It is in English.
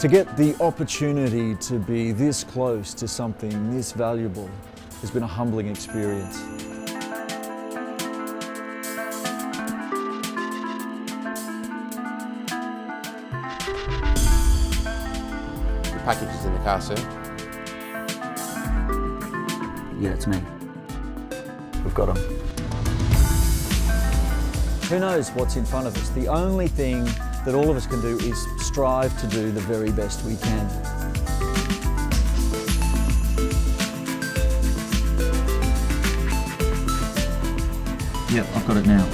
To get the opportunity to be this close to something this valuable has been a humbling experience. The package is in the car, sir. Yeah, it's me. We've got him. Who knows what's in front of us? The only thing that all of us can do is strive to do the very best we can. Yep, I've got it now.